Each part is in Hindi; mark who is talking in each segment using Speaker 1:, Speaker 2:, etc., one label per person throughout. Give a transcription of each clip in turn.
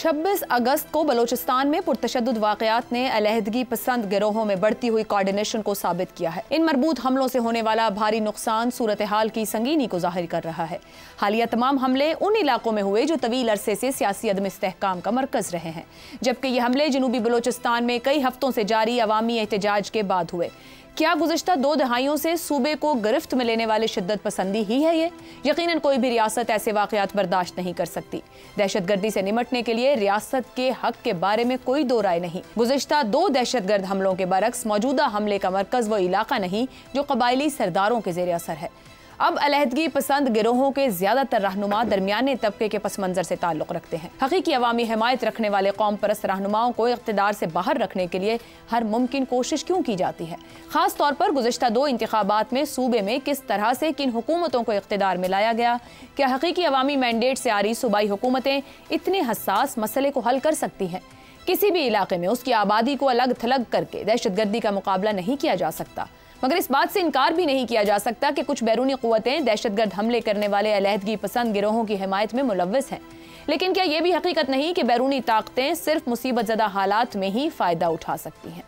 Speaker 1: 26 अगस्त को बलोचिस्तान में पुरतशद वाकयात ने अलहदगी पसंद गिरोहों में बढ़ती हुई कोऑर्डिनेशन को साबित किया है। इन मरबूत हमलों से होने वाला भारी नुकसान सूरत हाल की संगीनी को ज़ाहिर कर रहा है। हालिया तमाम हमले उन इलाकों में हुए जो तवील अरसे से सियासी अदम इसकाम का मरकज रहे हैं, जबकि ये हमले जनूबी बलोचिस्तान में कई हफ्तों से जारी अवामी एहतजाज के बाद हुए। क्या गुजशत दो दहाइयों से सूबे को गिरफ्त में लेने वाली शिद्दत पसंदी ही है ये? यकीन कोई भी रियासत ऐसे वाकयात बर्दाश्त नहीं कर सकती। दहशत गर्दी से निमटने के लिए रियासत के हक के बारे में कोई दो राय नहीं। गुजशत दो दहशत गर्द हमलों के बरक्स मौजूदा हमले का मरकज वो इलाका नहीं, जो कबायली सरदारों के जेर असर है। अब अलहदगी पसंद गिरोहों के ज़्यादातर रहनुमा दरमियाने तबके के पस मंजर से ताल्लुक रखते हैं। हकीकी अवामी हमायत रखने वाले कौम परस्त रहनुमाओं को इकतदार से बाहर रखने के लिए हर मुमकिन कोशिश क्यों की जाती है? खास तौर पर गुजशत दो इंतबात में सूबे में किस तरह से किन हुकूमतों को इकतदार में लाया गया? क्या हकीकी अवामी मैंडेट से आ रही सूबाई हुकूमतें इतने हसास मसले को हल कर सकती हैं? किसी भी इलाके में उसकी आबादी को अलग थलग करके दहशत गर्दी का मुकाबला नहीं किया जा सकता। मगर इस बात से इनकार भी नहीं किया जा सकता कि कुछ बैरूनी कुतें दहशतगर्द हमले करने वाले अलहदगी पसंद गिरोहों की हमायत में मुलविस हैं। लेकिन क्या यह भी हकीकत नहीं कि बैरूनी ताकतें सिर्फ़ मुसीबत ज़दा हालात में ही फ़ायदा उठा सकती हैं?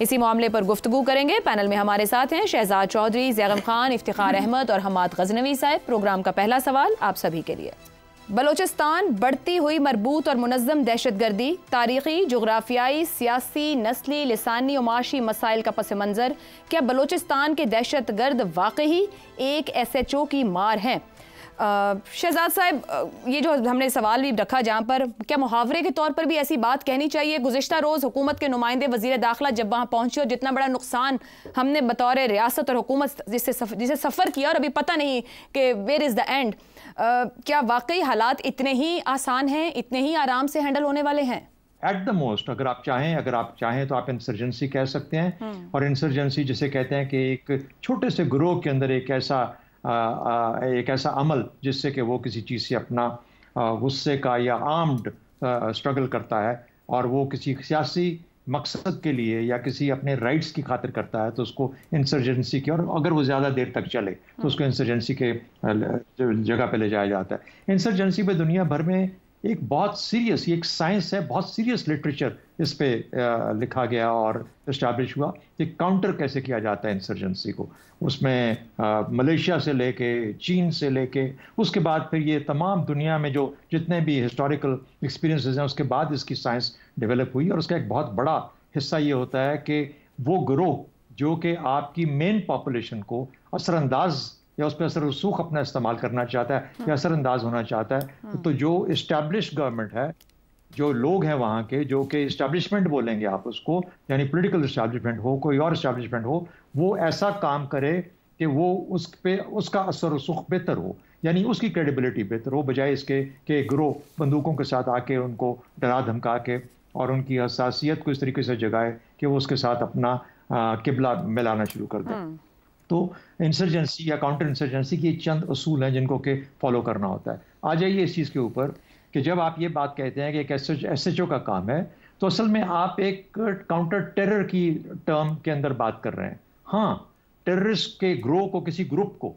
Speaker 1: इसी मामले पर गुफ्तु करेंगे। पैनल में हमारे साथ हैं शहजाद चौधरी जैगम खान इफ्तार अहमद और हमाद गजनवी साहब। प्रोग्राम का पहला सवाल आप सभी के लिए। बलोचिस्तान बढ़ती हुई मरबूत और मुनज़म दहशत गर्दी तारीखी, जगराफियाई, सियासी, नस्ली, लसानी और माशी मसाइल का पस मंज़र। क्या बलोचिस्तान के दहशत गर्द वाकई एक एस एच ओ की मार हैं? शहजाद साहब ये जो हमने सवाल भी रखा जहाँ पर क्या मुहावरे के तौर पर भी ऐसी बात कहनी चाहिए? गुजशत रोज़ हुकूमत के नुमाइंदे वज़ीर दाखिला जब वहाँ पहुँचे और जितना बड़ा नुकसान हमने बतौर रियासत और हुकूमत जिससे सफ, जिसे सफ़र किया और अभी पता नहीं कि वेर इज़ द एंड क्या वाकई हालात इतने ही आसान हैं इतने ही आराम से हैंडल होने वाले हैं?
Speaker 2: एट द मोस्ट अगर आप चाहें अगर आप चाहें तो आप इंसर्जेंसी कह सकते हैं। हम्म। और इंसर्जेंसी जिसे कहते हैं कि एक छोटे से ग्रोह के अंदर एक ऐसा एक ऐसा अमल जिससे कि वो किसी चीज़ से अपना गुस्से का या आर्म्ड स्ट्रगल करता है और वो किसी सियासी मकसद के लिए या किसी अपने राइट्स की खातिर करता है तो उसको इंसर्जेंसी की और अगर वो ज़्यादा देर तक चले तो उसको इंसर्जेंसी के जगह पे ले जाया जाता है। इंसर्जेंसी पे दुनिया भर में एक बहुत सीरियस ये एक साइंस है, बहुत सीरियस लिटरेचर इस पे लिखा गया और इस्टेब्लिश हुआ कि काउंटर कैसे किया जाता है इंसर्जेंसी को। उसमें मलेशिया से लेके, चीन से लेके, उसके बाद फिर ये तमाम दुनिया में जो जितने भी हिस्टोरिकल एक्सपीरियंसेस हैं, उसके बाद इसकी साइंस डेवलप हुई और उसका एक बहुत बड़ा हिस्सा ये होता है कि वो ग्रोह, जो कि आपकी मेन पॉपुलेशन को असरअंदाज या उस पर असर रसूख अपना इस्तेमाल करना चाहता है या हाँ। असरअंदाज होना चाहता है हाँ। तो जो इस्टेब्लिश गवर्नमेंट है जो लोग हैं वहाँ के जो कि इस्टेब्लिशमेंट बोलेंगे आप उसको यानी पोलिटिकल इस्टेब्लिशमेंट हो कोई और इस्टेब्लिशमेंट हो वो ऐसा काम करे कि वो उस पे उसका असर रसूख बेहतर हो यानी उसकी क्रेडिबिलिटी बेहतर हो बजाय इसके कि ग्रोह बंदूकों के साथ आके उनको डरा धमका के और उनकी हसासीत को इस तरीके से जगाए कि वो उसके साथ अपना किबला मिलाना शुरू कर दें हाँ। तो इंसर्जेंसी या काउंटर इंसर्जेंसी की चंद असूल हैं जिनको के फॉलो करना होता है। आ जाइए इस चीज़ के ऊपर कि जब आप ये बात कहते हैं कि एक एस एच ओ का काम है तो असल में आप एक काउंटर टेरर की टर्म के अंदर बात कर रहे हैं। हाँ टेररिस्ट के ग्रोह को, किसी ग्रुप को,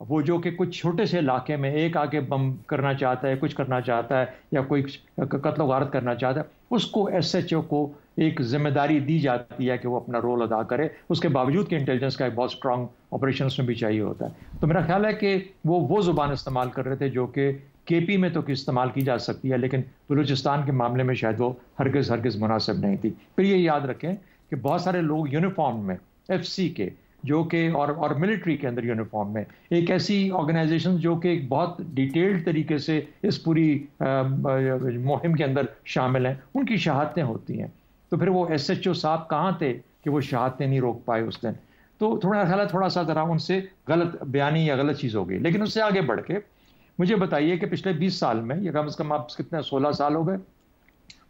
Speaker 2: वो जो कि कुछ छोटे से इलाके में एक आके बम करना चाहता है, कुछ करना चाहता है, या कोई कत्ल वारत करना चाहता है उसको एस एच ओ को एक ज़िम्मेदारी दी जाती है कि वो अपना रोल अदा करे। उसके बावजूद कि इंटेलिजेंस का एक बहुत स्ट्रांग ऑपरेशन में भी चाहिए होता है। तो मेरा ख्याल है कि वो वो ज़ुबान इस्तेमाल कर रहे थे जो कि के पी में तो इस्तेमाल की जा सकती है, लेकिन बलूचिस्तान के मामले में शायद वो हरगज़ हरगज़ मुनासिब नहीं थी। फिर ये याद रखें कि बहुत सारे लोग यूनिफॉर्म में एफ़ सी के जो कि और और मिलिट्री के अंदर यूनिफॉर्म में। एक ऐसी ऑर्गेनाइजेशन जो कि एक बहुत डिटेल्ड तरीके से इस पूरी मुहिम के अंदर शामिल हैं। उनकी शहादतें होती हैं। तो फिर वो एस एच ओ साहब कहाँ थे कि वो शहादतें नहीं रोक पाए उस दिन? तो थोड़ा ख्याल थोड़ा सा ज़रा उनसे गलत बयानी या गलत चीज़ हो गई। लेकिन उससे आगे बढ़ के मुझे बताइए कि पिछले 20 साल में या कम से कम आप कितने 16 साल हो गए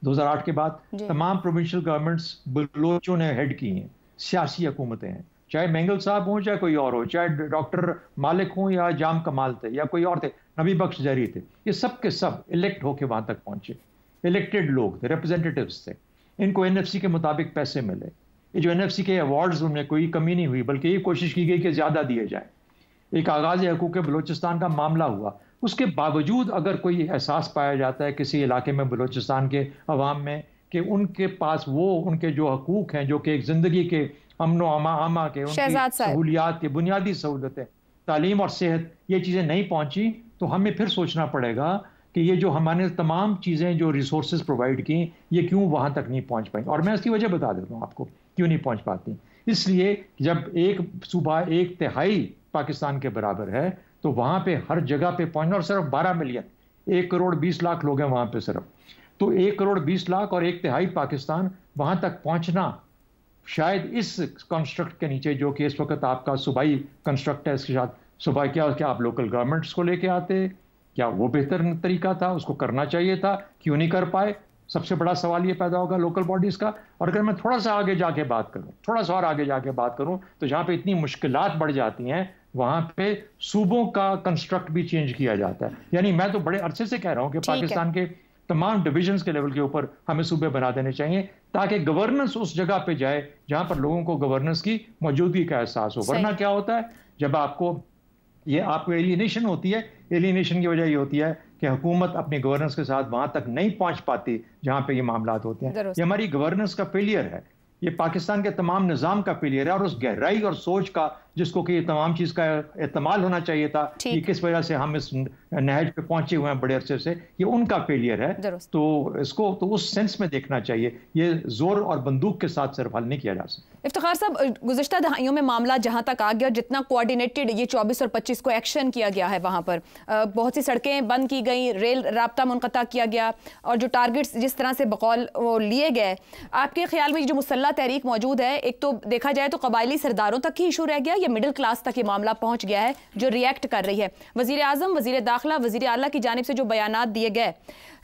Speaker 2: 2008 के बाद तमाम प्रोविंशियल गवर्नमेंट्स बलोचों ने हेड की हैं सियासी हुकूमतें हैं। चाहे मैंगल साहब हों, चाहे कोई और हो, चाहे डॉक्टर मालिक हों या जाम कमाल थे या कोई और थे, नबी बख्श जहरी थे, ये सब के सब इलेक्ट होके वहाँ तक पहुँचे। इलेक्टेड लोग थे रिप्रेजेंटेटिव्स थे। इनको एनएफसी के मुताबिक पैसे मिले। ये जो एनएफसी के अवार्ड्स उनमें कोई कमी नहीं हुई, बल्कि ये कोशिश की गई कि ज़्यादा दिए जाए। एक आगाज़ हकूक़ बलोचिस्तान का मामला हुआ। उसके बावजूद अगर कोई एहसास पाया जाता है किसी इलाके में बलूचिस्तान के अवाम में कि उनके पास वो उनके जो हकूक हैं जो कि एक ज़िंदगी के अमन अमा अमा के उनकी सहूलियात की बुनियादी सहूलतें तालीम और सेहत ये चीज़ें नहीं पहुँची तो हमें फिर सोचना पड़ेगा कि ये जो हमारे तमाम चीज़ें जो रिसोर्स प्रोवाइड की ये क्यों वहाँ तक नहीं पहुँच पाई? और मैं इसकी वजह बता देता हूँ आपको क्यों नहीं पहुँच पाती। इसलिए जब एक सूबा एक तिहाई पाकिस्तान के बराबर है तो वहाँ पे हर जगह पे पहुँचना और सिर्फ़ बारह मिलियन एक करोड़ बीस लाख लोग हैं वहाँ पे सिर्फ़। तो एक करोड़ बीस लाख और एक तिहाई पाकिस्तान वहाँ तक पहुँचना शायद इस कंस्ट्रक्ट के नीचे जो कि इस वक्त आपका सूबाई कंस्ट्रक्ट है इसके साथ सुबह क्या क्या आप लोकल गवर्नमेंट्स को लेके आते क्या वो बेहतर तरीका था उसको करना चाहिए था क्यों नहीं कर पाए? सबसे बड़ा सवाल ये पैदा होगा लोकल बॉडीज़ का। और अगर मैं थोड़ा सा आगे जाके बात करूँ थोड़ा सा और आगे जाके बात करूँ तो जहाँ पे इतनी मुश्किल बढ़ जाती हैं वहाँ पे सूबों का कंस्ट्रक्ट भी चेंज किया जाता है। यानी मैं तो बड़े अरसे से कह रहा हूँ कि पाकिस्तान के तमाम डिविजन के लेवल के ऊपर हमें सूबे बना देने चाहिए ताकि गवर्नेंस उस जगह पे जाए जहाँ पर लोगों को गवर्नेंस की मौजूदगी का एहसास हो। वरना क्या होता है जब आपको ये आपको एलिनेशन होती है एलिनेशन की वजह ये होती है कि हुकूमत अपनी गवर्नेंस के साथ वहाँ तक नहीं पहुँच पाती जहाँ पे ये मामला होते हैं। ये हमारी गवर्नेंस का फेलियर है। ये पाकिस्तान के तमाम निज़ाम का फेलियर है और उस गहराई और सोच का जिसको कि तमाम चीज़ का इस्तेमाल होना चाहिए था। कि किस वजह से हम इस नहज पे पहुँचे हुए हैं बड़े अरसे से ये उनका फेलियर है। तो इसको तो उस सेंस में देखना चाहिए ये ज़ोर और बंदूक के साथ सिर्फ़ हल नहीं किया जा सकता।
Speaker 1: इफ्तार साहब गुजशत दहाइयों में मामला जहाँ तक आ गया जितना कोऑर्डिनेटेड ये 24 और 25 को एक्शन किया गया है वहाँ पर। बहुत सी सड़कें बंद की गई रेल रबता मुनता किया गया और जो टारगेट्स जिस तरह से बकौल वो लिए गए आपके ख्याल में जो मुसल्ला तहरीक मौजूद है एक तो देखा जाए तो कबायली सरदारों तक ही इशू रह गया या मिडिल क्लास तक ये मामला पहुँच गया है, जो रिएक्ट कर रही है। वज़ीर आज़म वज़ीर दाखिला वज़ीर अला की जानब से जो बयान दिए गए,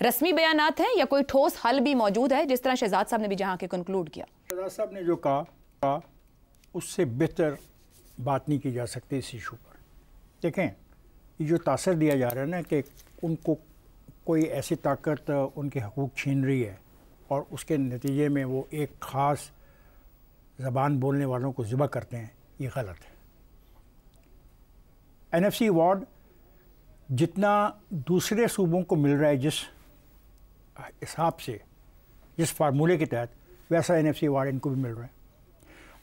Speaker 1: रस्मी बयान हैं या कोई ठोस हल भी मौजूद है, जिस तरह शहजाद साहब ने भी जहाँ के कंक्लूड किया।
Speaker 3: शहजाद साहब ने जो कहा उससे बेहतर बात नहीं की जा सकती इस इशू पर। देखें, ये जो तासर दिया जा रहा है ना कि उनको कोई ऐसी ताकत, उनके हकूक़ छीन रही है और उसके नतीजे में वो एक ख़ास ज़बान बोलने वालों को ज़िबा करते हैं ये गलत है। एन अवार्ड जितना दूसरे सूबों को मिल रहा है जिस हिसाब से, जिस फार्मूले के तहत, वैसा एन अवार्ड इनको भी मिल रहा है।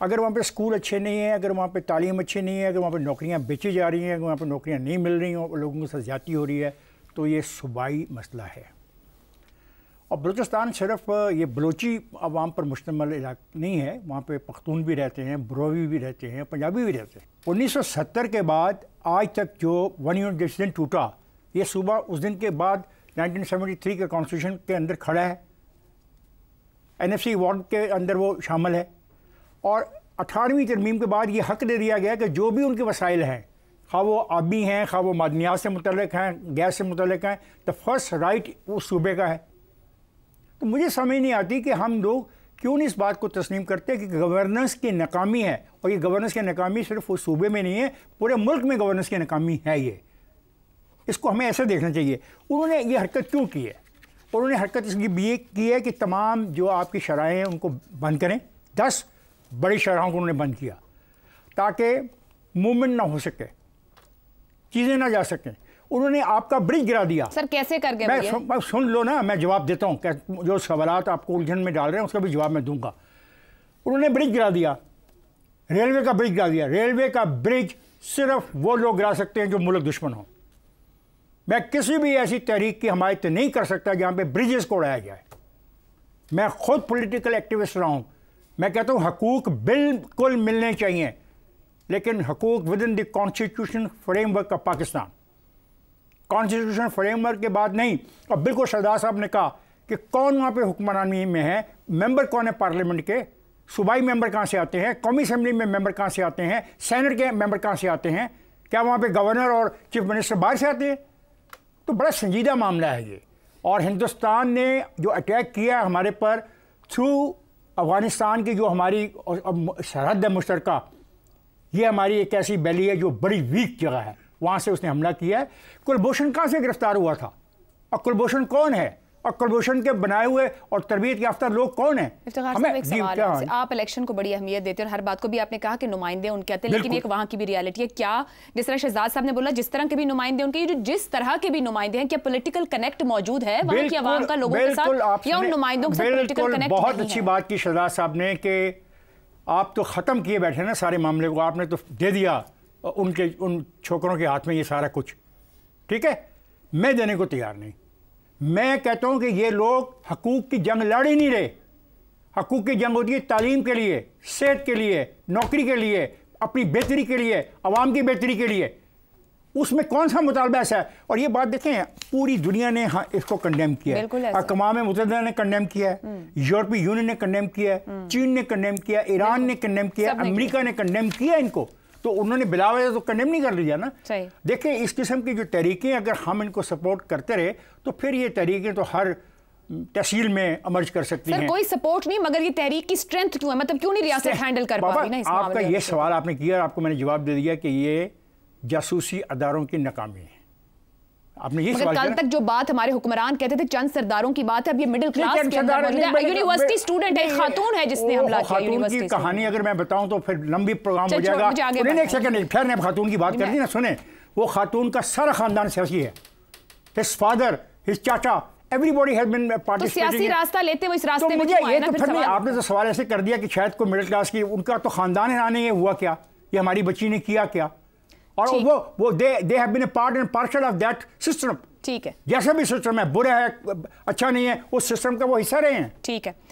Speaker 3: अगर वहाँ पे स्कूल अच्छे नहीं हैं, अगर वहाँ पे तालीम अच्छी नहीं है, अगर वहाँ पे नौकरियाँ बेची जा रही हैं, अगर वहाँ पे नौकरियाँ नहीं मिल रही हों लोगों के साथ ज़्यादती हो रही है तो ये सूबाई मसला है। और बलूचिस्तान सिर्फ़, ये बलोची आवाम पर मुश्तमल इलाका नहीं है, वहाँ पे पख्तून भी रहते हैं, ब्रोवी भी रहते हैं, पंजाबी भी रहते हैं। 1970 के बाद आज तक जो वन यूनिट जिस दिन टूटा, ये सुबह उस दिन के बाद 1973 के कॉन्स्टिट्यूशन के अंदर खड़ा है। एन एफ़ सी वार्ड के अंदर वो शामिल है। और अठारहवीं तरमीम के बाद ये हक दे दिया गया कि जो भी उनके वसाइल हैं, खा वो आबी हैं, खा वो मादनियात से मुतलक हैं, गैस से मुतलक हैं द फ़र्स्ट राइट उस सूबे का है। तो मुझे समझ नहीं आती कि हम लोग क्यों नहीं इस बात को तस्लीम करते कि गवर्नेंस की नाकामी है। और ये गवर्नेंस की नाकामी सिर्फ़ उस सूबे में नहीं है, पूरे मुल्क में गवर्नेंस की नाकामी है ये। इसको हमें ऐसे देखना चाहिए। उन्होंने ये हरकत क्यों की है? उन्होंने हरकत इसकी भी की है कि तमाम जो आपकी शराहें हैं उनको बंद करें। दस, बड़ी शराहों को उन्होंने बंद किया ताकि मूवमेंट ना हो सके, चीज़ें ना जा सकें। उन्होंने आपका ब्रिज गिरा दिया।
Speaker 1: सर कैसे कर गए
Speaker 3: मैं सुन, सुन लो ना मैं जवाब देता हूँ। जो सवाल आपको उलझन में डाल रहे हैं उसका भी जवाब मैं दूँगा। उन्होंने ब्रिज गिरा दिया। रेलवे का ब्रिज गिरा दिया। रेलवे का ब्रिज सिर्फ़ वो लोग गिरा सकते हैं जो मुल्क दुश्मन हो। मैं किसी भी ऐसी तहरीक की हमायत नहीं कर सकता जहाँ पे ब्रिजेस को उड़ाया जाए। मैं खुद पॉलिटिकल एक्टिविस्ट रहा हूँ। मैं कहता हूँ हकूक बिल्कुल मिलने चाहिए। लेकिन हकूक within the constitution framework of Pakistan constitution framework के बाद नहीं। और बिल्कुल सरदार साहब ने कहा कि कौन वहाँ पे हुक्मरानी में है? मेंबर कौन है पार्लियामेंट के? सूबाई मेंबर कहाँ से आते हैं? कौमी असम्बली में मेंबर कहाँ से आते हैं? सेनेट के मेंबर कहाँ से आते हैं? क्या वहाँ पे गवर्नर और चीफ मिनिस्टर बाहर से आते हैं? तो बड़ा संजीदा मामला है ये। और हिंदुस्तान ने जो अटैक किया हमारे पर थ्रू अफ़गानिस्तान की जो हमारी सरहद है मुश्तर ये हमारी एक ऐसी बैली है जो बड़ी वीक जगह है। वहाँ से उसने हमला किया है। कुलभूषण कहाँ से गिरफ़्तार हुआ था? और कुलभूषण कौन है? और कुलभूषण के बनाए हुए और तरबियत याफ्ता लोग कौन है?
Speaker 1: एक सवाल है। आप इलेक्शन को बड़ी अहमियत देते हैं और हर बात को भी आपने कहा कि नुमाइंदे उनके आते हैं लेकिन एक वहाँ की भी रियलिटी है। क्या जिस तरह शहजाद साहब ने बोला जिस तरह के भी नुमाइंदे उनके जो जिस तरह के भी नुमाइंदे हैं क्या पोलिटिकल कनेक्ट मौजूद है वहाँ की आवाम का लोगों के साथ? या उन नुमाइंदों के साथ पोलिटिकल कनेक्ट
Speaker 3: बहुत अच्छी बात की शहजाद साहब ने कि आप तो ख़त्म किए बैठे ना सारे मामले को आपने तो दे दिया। उनके उन छोकरों के हाथ में ये सारा कुछ। ठीक है? मैं देने को तैयार नहीं। मैं कहता हूँ कि ये लोग हकूक़ की जंग लड़ ही नहीं रहे। हकूक़ की जंग होती है तालीम के लिए सेहत के लिए नौकरी के लिए अपनी बेहतरी के लिए अवाम की बेहतरी के लिए। उसमें कौन सा मुतालबा ऐसा है? और ये बात देखें पूरी दुनिया ने हाँ इसको कंडेम किया है। अकवाम मुतदा ने कंडेम किया है। हम्म। यूरोपीय यूनियन ने कंडेम किया है। हम्म। चीन ने कंडेम किया ईरान ने कंडेम किया अमेरिका ने कंडेम किया इनको। तो उन्होंने बिलावजह तो कंडेम नहीं कर लिया ना। देखिए इस किस्म की जो तहरीकें अगर हम इनको सपोर्ट करते रहे तो फिर ये तहरीकें तो हर तहसील में अमर्ज कर सकती
Speaker 1: हैं। कोई सपोर्ट नहीं मगर ये तहरीक की स्ट्रेंथ क्यों है? मतलब क्यों नहीं रियासत हैंडल कर पा रही ना इस
Speaker 3: आपका ये सवाल आपने किया आपको मैंने जवाब दे दिया कि ये जासूसी अदारों की नाकामी है। आपने ये
Speaker 1: सवाल कल तक जो बात हमारे हुक्मरान कहते थे चंद सरदारों की बात है अब ये मिडिल क्लास के अंदर यूनिवर्सिटी स्टूडेंट है। खातून है जिसने हमला किया यूनिवर्सिटी
Speaker 3: की कहानी अगर मैं बताऊँ तो फिर लंबी प्रोग्राम हो जाएगा। एक सेकंड फिर ने खातून की बात कर दी ना सुने वो खातून का सारा खानदान सियासी है। His father his chacha everybody has been
Speaker 1: participating तो सियासी रास्ता लेते वो इस रास्ते तो में
Speaker 3: मुझे ये तो फिर नहीं आपने तो सवाल ऐसे कर दिया कि शायद को मिडिल क्लास की उनका तो खानदान है ना नहीं हुआ क्या? ये हमारी बच्ची ने किया क्या? और वो वो they they have been a part and parcel of that system
Speaker 1: ठीक है।
Speaker 3: जैसा भी सिस्टम है बुरा है अच्छा नहीं है उस सिस्टम का वो हिस्सा रहे हैं।
Speaker 1: ठीक है।